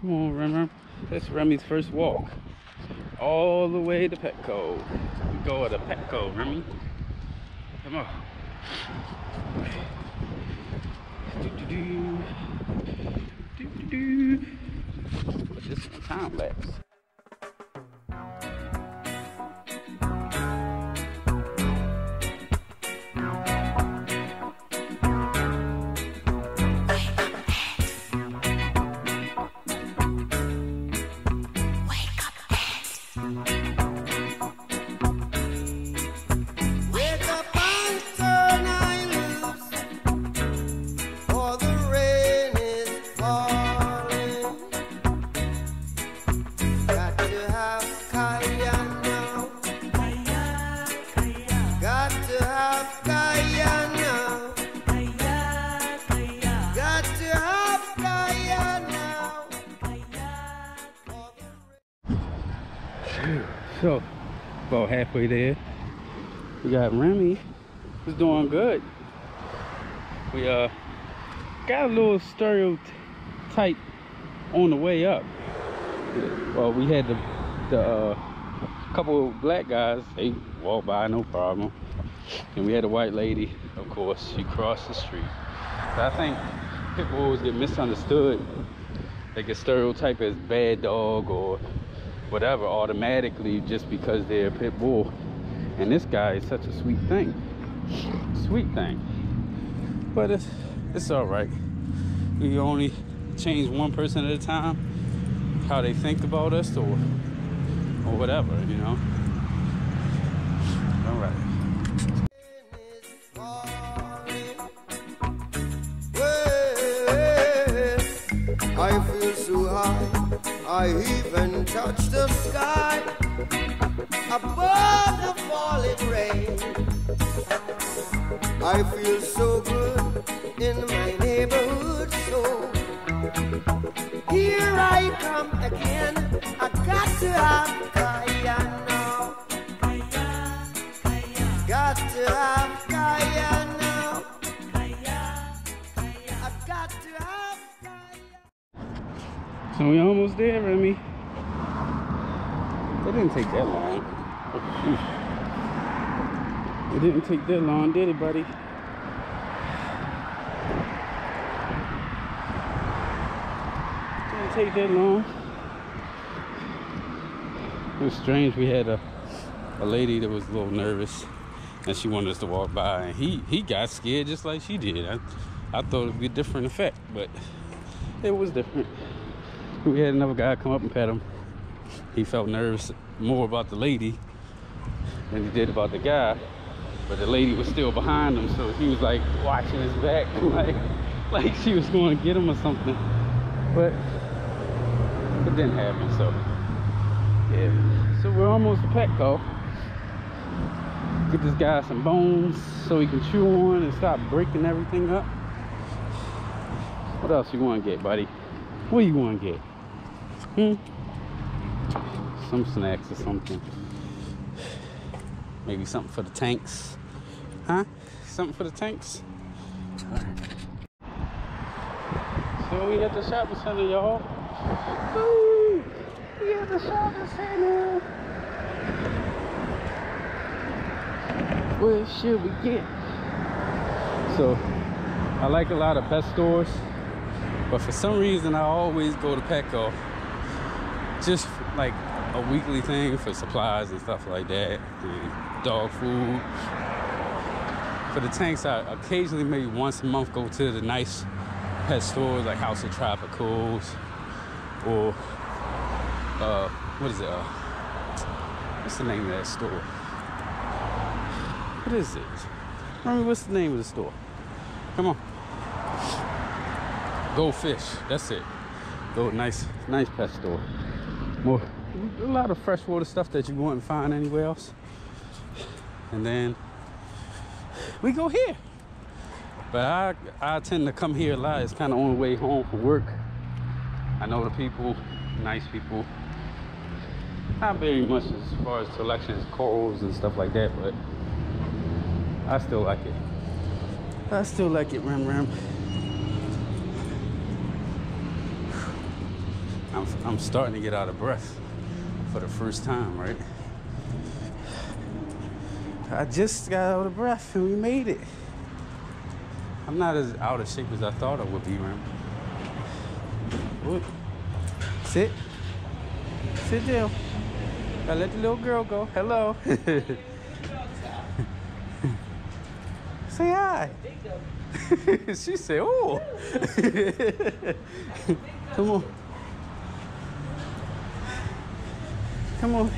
Come on, Remy. That's Remy's first walk. All the way to Petco. We go to Petco, Remy. Come on. Do, do, do. Do, do, do. Time lapse. About halfway there. We got Remy, who's doing good. We uh got a little stereotype on the way up. Well, we had the the uh, couple of black guys. They walked by no problem, and we had a white lady. Of course, she crossed the street. So I think people always get misunderstood. They get stereotyped as bad dog or whatever automatically just because they're a pit bull. And this guy is such a sweet thing. Sweet thing. But it's it's alright. We only change one person at a time, how they think about us or or whatever, you know. Alright. I feel so high, I even touch the sky above the falling rain. I feel so good in my neighborhood, so here I come again. I got to have Kaya now. Got to have So we almost there, Remy. It didn't take that long. It didn't take that long, did it, buddy? Didn't take that long. It was strange. We had a a lady that was a little nervous, and she wanted us to walk by, and he he got scared just like she did. I I thought it'd be a different effect, but it was different. We had another guy come up and pet him. He felt nervous more about the lady than he did about the guy. But the lady was still behind him, so he was like watching his back, like like she was going to get him or something. But it didn't happen, so yeah. So we're almost to Petco. Get this guy some bones so he can chew on and stop breaking everything up. What else you want to get, buddy? What you to get? Hmm? Some snacks or something. Maybe something for the tanks. Huh? Something for the tanks? So we at the shopping center, y'all. We at the shopping center. What should we get? So I like a lot of pet stores, but for some reason I always go to Petco just like a weekly thing for supplies and stuff like that, and dog food. For the tanks, I occasionally maybe once a month go to the nice pet stores like House of Tropicals or uh, what is it? Uh, what's the name of that store? What is it? Remember what's the name of the store? Come on. Go fish. That's it. Go nice, nice pet store. More, a lot of freshwater stuff that you wouldn't find anywhere else. And then we go here. But I, I tend to come here a lot. It's kind of on the way home from work. I know the people, nice people. Not very much as far as selections, corals and stuff like that, but I still like it. I still like it, Ram Ram. I'm, starting to get out of breath for the first time, right? I just got out of breath and we made it. I'm not as out of shape as I thought I would be, man. What? Sit. Sit down. Gotta let the little girl go. Hello. Say hi. she said, oh. Come on. Come on.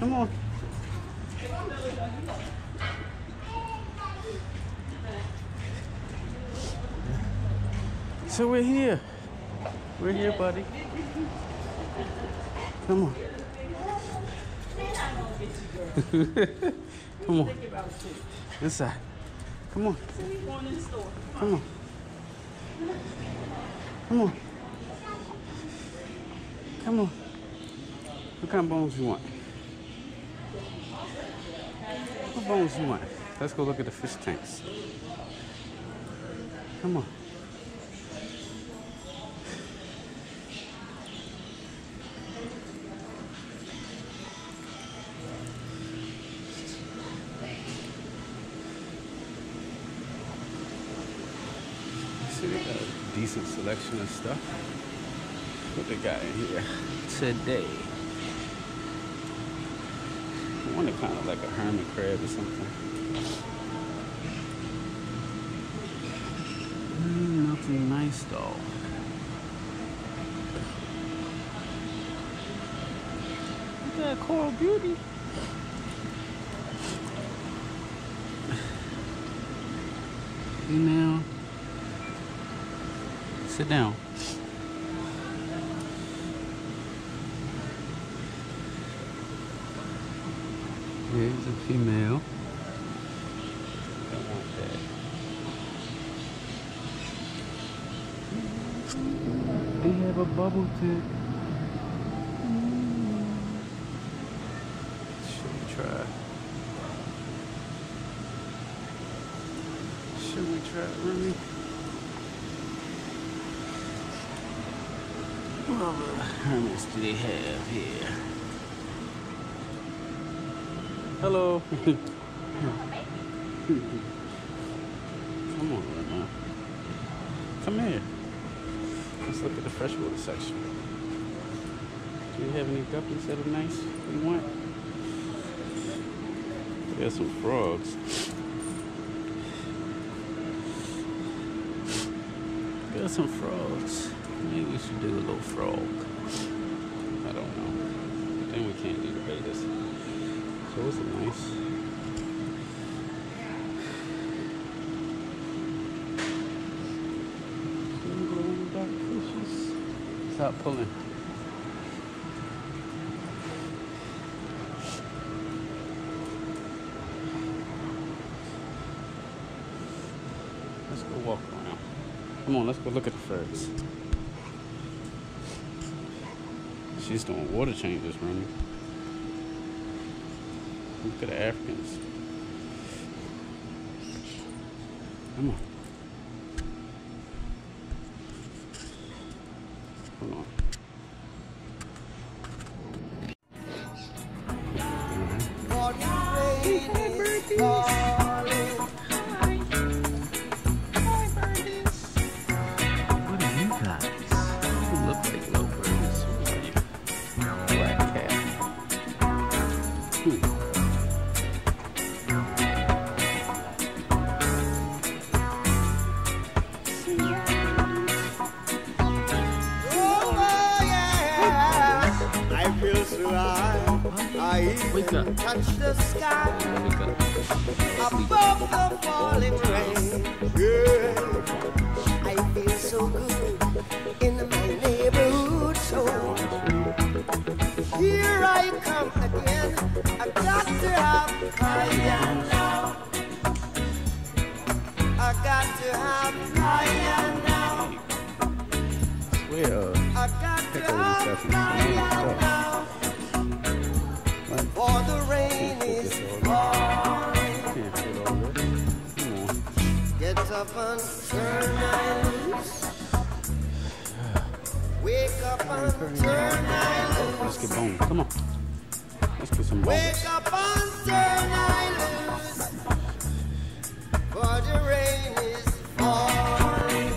Come on. So we're here. We're here, buddy. Come on. Come on. Inside. Come on. Come on. Come on. Come on. What kind of bones you want? What bones you want? Let's go look at the fish tanks. Come on. See, a decent selection of stuff. What they got in here today? I want it kind of like a hermit crab or something. Mm, nothing nice though. Look at that coral beauty. Now, sit down. Here's a female. They have a bubble tip. Should we try? Should we try it, Remy? What other hermits do they have here? Hello. Come on, Remy. Come here. Let's look at the freshwater section. Do you have any guppies that are nice? You want? There's some frogs. There's some frogs. Maybe we should do a little frog. I don't know. But then we can't do the bettas. So it's nice. Stop pulling. Let's go walk around. Come on, let's go look at the furs. She's doing water changes, running. Look at the Africans. Come on. Hold on. I Wake even up. touch the sky Wake up. above the falling rain. Yeah. I feel so good in my neighborhood. So here I come again. I got to have kaya now. I got to have kaya now. Well, I got to Pick over have yourself and fire now. Let's get bone. Come on. Let's get some bones. Wake up and turn I loose. For the rain is falling.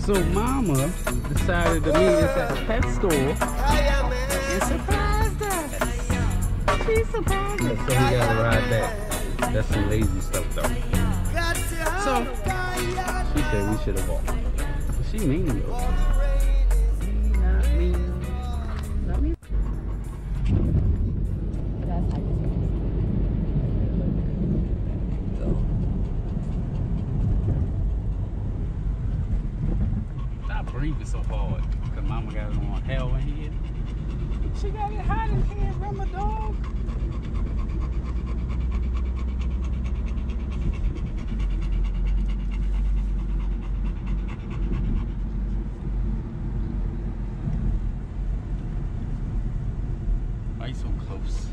So mama decided to meet us at the pet store Kaya man. and surprised us. She surprised us. So we gotta ride back. That's some lazy stuff though. Got to have So- kaya She said we should have walked. But she mean though. for the rain is Not mean. Not mean. Stop breathing so hard. Cause mama got it on hell in here. She got it hot in here, remember dog? Why you so close?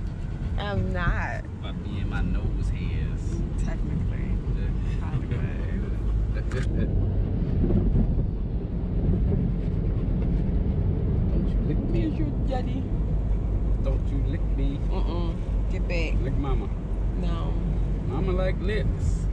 I'm not By and my nose hairs. technically. Don't you lick me. as your daddy. Don't you lick me. Mm-mm. Get back. Lick mama. No. Mama like licks.